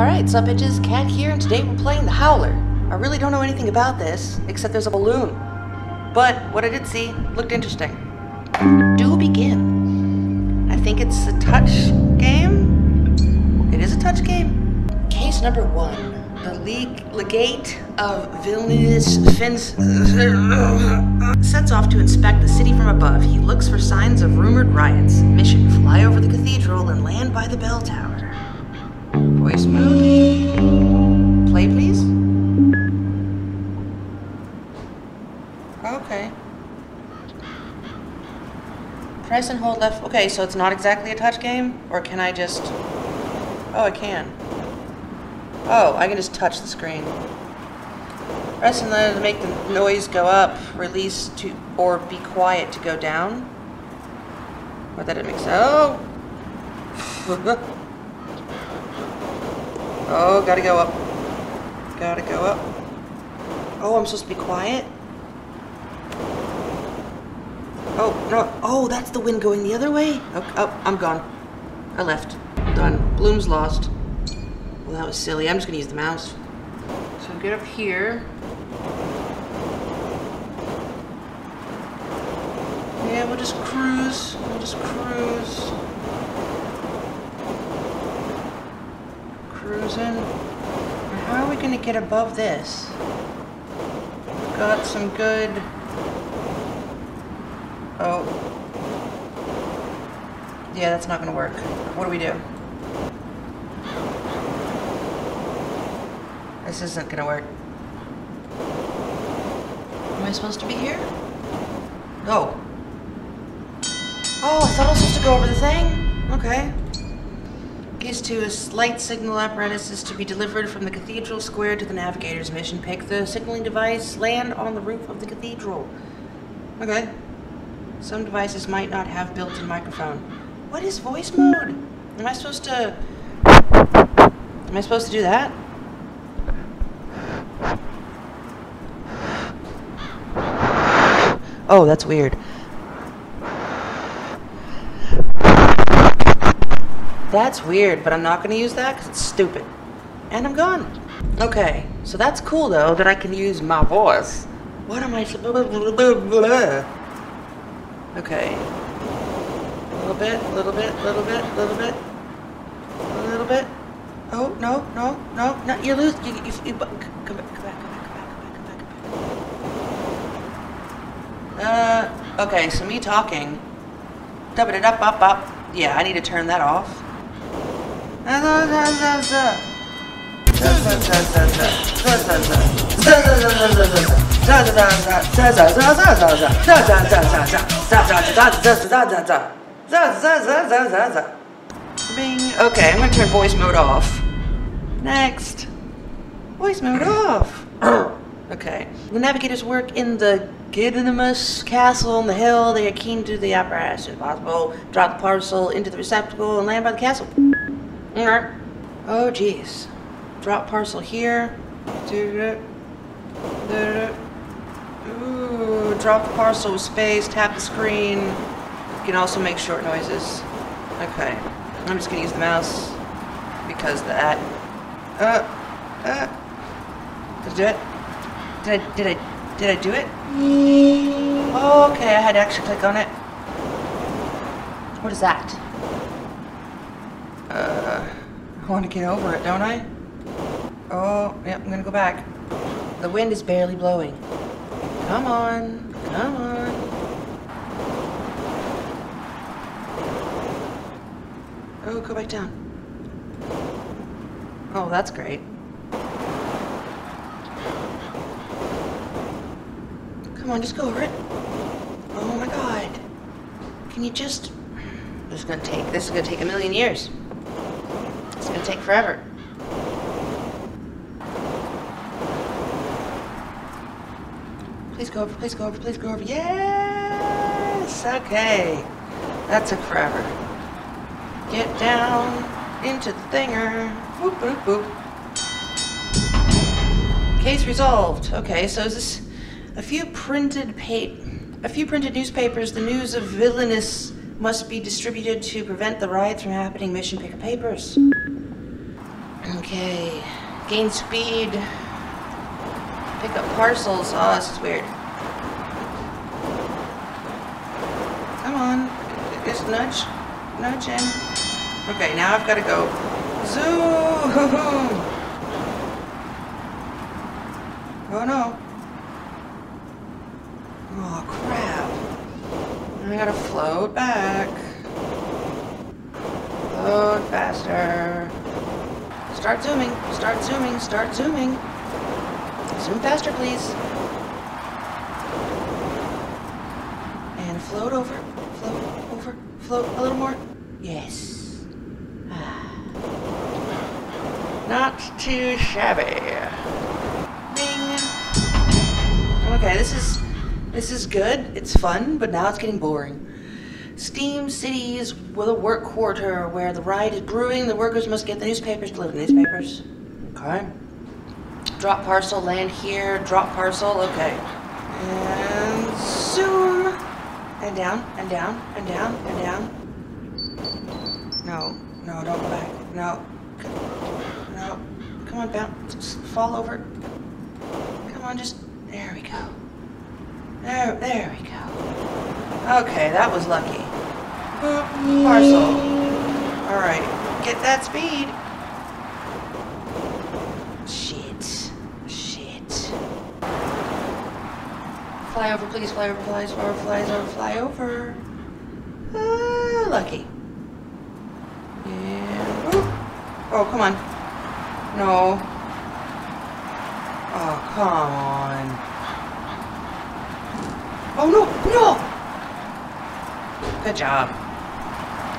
Alright, sup bitches, Cat here, and today we're playing the Howler. I really don't know anything about this, except there's a balloon. But what I did see looked interesting. Do begin. I think it's a touch game? It is a touch game. Case number one. The League Legate of Vilnius Fins sets off to inspect the city from above. He looks for signs of rumored riots. Mission fly over the cathedral and land by the bell tower. Voice mode. Press and hold left. Okay, so it's not exactly a touch game? Or can I just. Oh, I can. Oh, I can just touch the screen. Press and let to make the noise go up, release to, or be quiet to go down. Or that it makes. Oh! Oh, gotta go up. Gotta go up. Oh, I'm supposed to be quiet? Oh, no. Oh, that's the wind going the other way? Oh, oh I'm gone. I left. Done. Bloom's lost. Well, that was silly. I'm just gonna use the mouse. So get up here. Yeah, we'll just cruise. We'll just cruise. cruising. How are we going to get above this? Got some good... Oh. Yeah, that's not to work. What do we do? This isn't to work. Am I supposed to be here? Oh. Oh, I thought I was supposed to go over the thing? Okay. Case 2, a light signal apparatus is to be delivered from the cathedral square to the navigator's mission. Pick the signaling device, land on the roof of the cathedral. Okay. Some devices might not have built-in microphone. What is voice mode? Am I supposed to... Am I supposed to do that? Oh, that's weird. That's weird, but I'm not going to use that because it's stupid. And I'm gone. Okay, so that's cool though that I can use my voice. What am I supposed Okay. A little bit, a little bit, a little bit, a little bit. A little bit. Oh, no, no, no, no, you lose. You, you, you, come back, come back, come back, come back, come back, come back. Uh, okay, so me talking. Dubbing it up, up, up. Yeah, I need to turn that off. Okay, I'm gonna turn voice mode off. Next. Voice mode off. okay. The navigators work in the Gediminas castle on the hill. They are keen to the apparatus if possible. Drop the parcel into the receptacle and land by the castle. Alright. Oh, jeez. Drop parcel here. Ooh, drop the parcel with space, tap the screen. You can also make short noises. Okay. I'm just gonna use the mouse because that. Uh, uh. Did I do it? Did I, did I, did I do it? Oh, okay, I had to actually click on it. What is that? Uh, I want to get over it, don't I? Oh, yeah, I'm gonna go back. The wind is barely blowing. Come on, come on. Oh, go back down. Oh, that's great. Come on, just go over it. Oh my god. Can you just... This is gonna take, this is gonna take a million years. It's gonna take forever. Please go over, please go over, please go over. Yes! Okay. That took forever. Get down into the thinger. Boop, boop, boop. Case resolved. Okay, so is this a few printed pa- a few printed newspapers, the news of Vilnius must be distributed to prevent the riots from happening. Mission pick up papers. Okay. Gain speed. Pick up parcels. Oh, this is weird. Come on. Just nudge. Nudge in. Okay, now I've got to go. Zoom! Oh no. Oh crap. I gotta float back. Float faster. Start zooming, start zooming, start zooming. Zoom faster, please. And float over, float over, float a little more. Yes. Ah. Not too shabby. Bing. Okay, this is this is good. It's fun, but now it's getting boring. Steam City is with a work quarter where the riot is brewing. The workers must get the newspapers, deliver the newspapers. Okay. Drop parcel, land here. Drop parcel, okay. And zoom. And down, and down, and down, and down. No, no, don't go back. No. No. Come on, bounce. Just fall over. Come on, just. There we go. There, there we go. Okay, that was lucky. Parcel. Alright, get that speed. Shit. Shit. Fly over, please. Fly over, flies over, flies over, fly over. Ah, lucky. Yeah. Ooh. Oh, come on. No. Oh, come on. Oh no, no! Good job.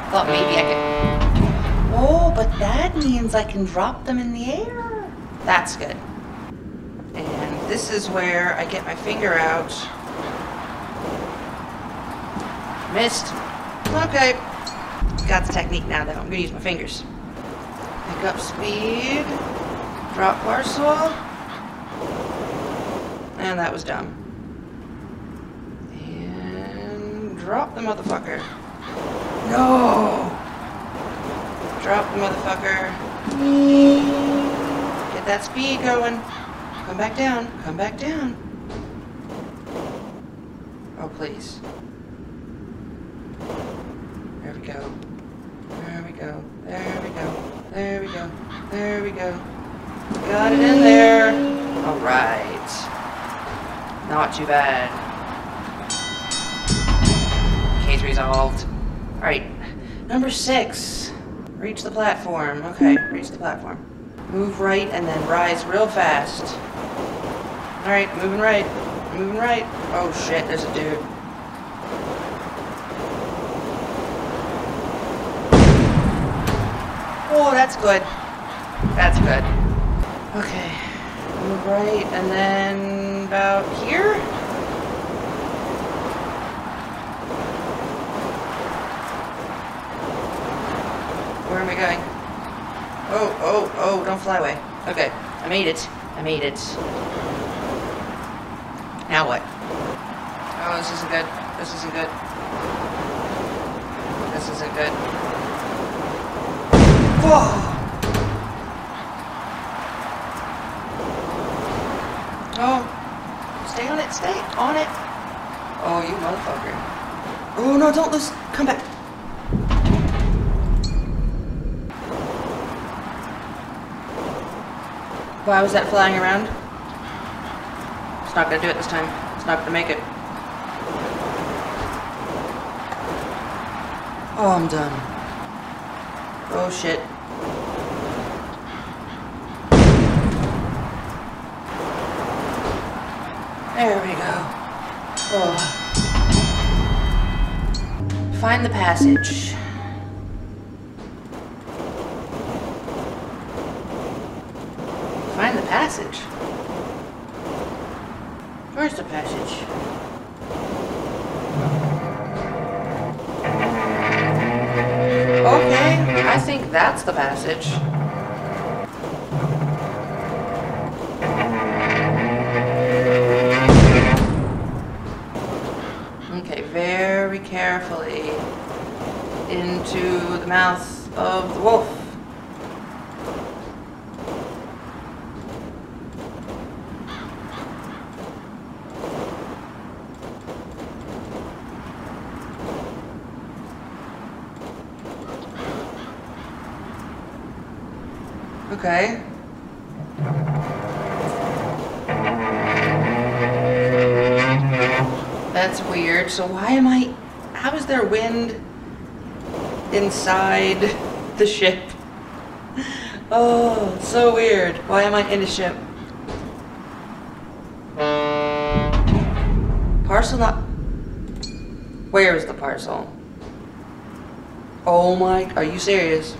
Thought maybe I could. Oh, but that means I can drop them in the air. That's good. This is where I get my finger out. Missed. Okay. Got the technique now though. I'm gonna use my fingers. Pick up speed. Drop parcel. And that was dumb. And drop the motherfucker. No! Drop the motherfucker. Get that speed going. Come back down. Come back down. Oh, please. There we go. There we go. There we go. There we go. There we go. Got it in there. All right. Not too bad Case resolved. Alright, number six. Reach the platform. Okay, reach the platform. Move right and then rise real fast. Alright, moving right. Moving right. Oh shit, there's a dude. Oh, that's good. That's good. Okay. Move right and then about here? Where am I going? Oh, oh, oh, don't fly away. Okay, I made it. I made it. Now what? Oh, this isn't good. This isn't good. This isn't good. Whoa! Oh, stay on it, stay on it. Oh, you motherfucker. Oh, no, don't lose. Come back. Why was that flying around? It's not gonna do it this time. It's not gonna make it. Oh, I'm done. Oh shit. There we go. Oh. Find the passage. passage. That's the passage. Okay, very carefully into the mouth of the wolf. Okay. That's weird. So why am I... How is there wind inside the ship? Oh, so weird. Why am I in a ship? Parcel not... Where is the parcel? Oh my... Are you serious?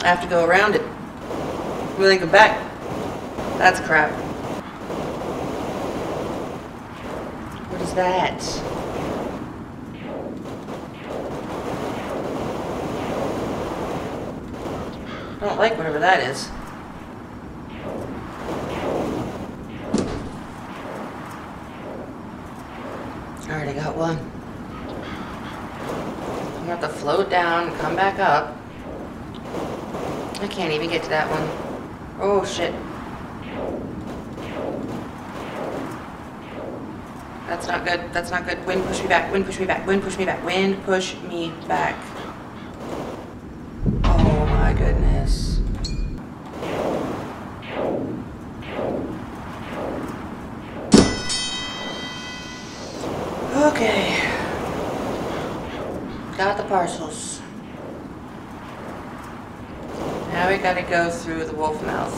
I have to go around it. Will they come back? That's crap. What is that? I don't like whatever that is. Alright, I got one. I'm gonna have to float down, and come back up. I can't even get to that one. Oh shit. That's not good. That's not good. Wind push me back. Wind push me back. Wind push me back. Wind push me back. Oh my goodness. Okay. Got the parcels. Now we gotta go through the wolf mouth.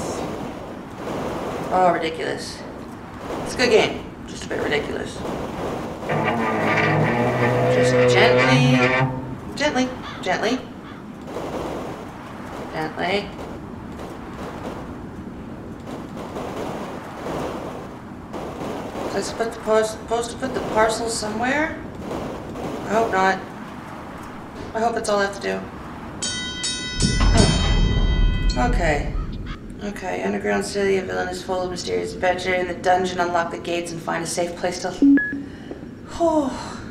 Oh, ridiculous. It's a good game, just a bit ridiculous. Just gently, gently, gently, gently. I supposed to, post, supposed to put the parcel somewhere? I hope not. I hope that's all I have to do. Okay. Okay, underground city, a villain is full of mysterious adventure. In the dungeon, unlock the gates and find a safe place to... Oh,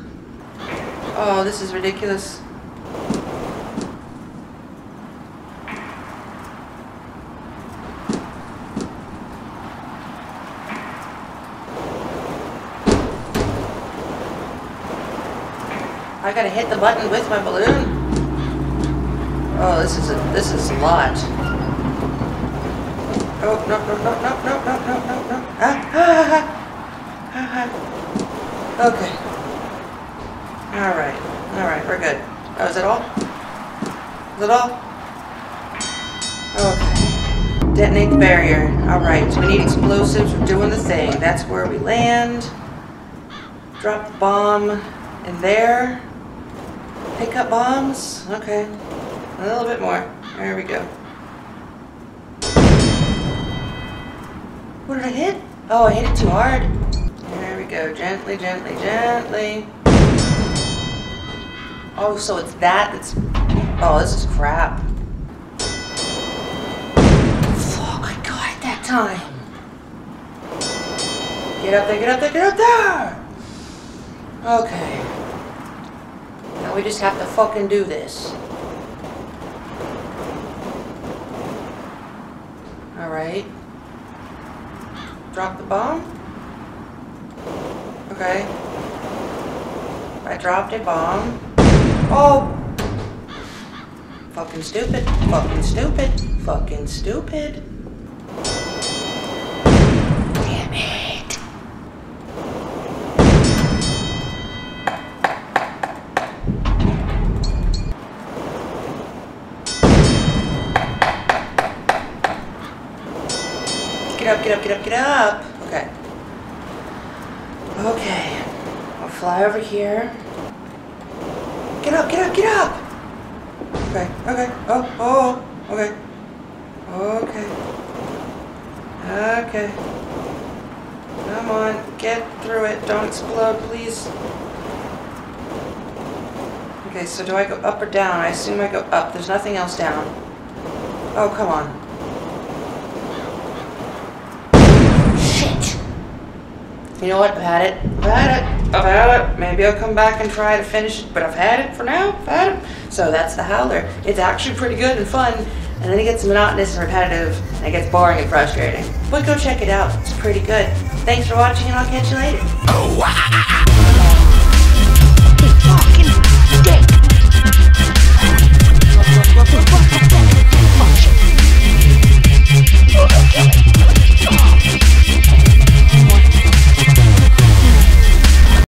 oh this is ridiculous. I gotta hit the button with my balloon? Oh, this is a, this is a lot. Oh, no, no, no, no, no, no, no, no, no. Ah, ah, ah, ah. Okay. Alright. Alright, we're good. Oh, is that all? Is that all? Okay. Detonate the barrier. Alright, so we need explosives. We're doing the thing. That's where we land. Drop the bomb in there. Pick up bombs. Okay. A little bit more. There we go. What did I hit? Oh, I hit it too hard. There we go. Gently, gently, gently. Oh, so it's that that's... Oh, this is crap. Fuck, I got it that time. Get up there, get up there, get up there! Okay. Now we just have to fucking do this. Alright. Drop the bomb? Okay. I dropped a bomb. Oh! Fucking stupid. Fucking stupid. Fucking stupid. Over here. Get up, get up, get up! Okay, okay. Oh, oh, oh. okay. Okay. Okay. Come on, get through it. Don't explode, please. Okay, so do I go up or down? I assume I go up. There's nothing else down. Oh, come on. Shit! You know what? I've had it. I've had it. I've had it. Maybe I'll come back and try to finish it, but I've had it for now. I've had it. So that's the Howler. It's actually pretty good and fun, and then it gets monotonous and repetitive, and it gets boring and frustrating. But go check it out. It's pretty good. Thanks for watching, and I'll catch you later. Oh,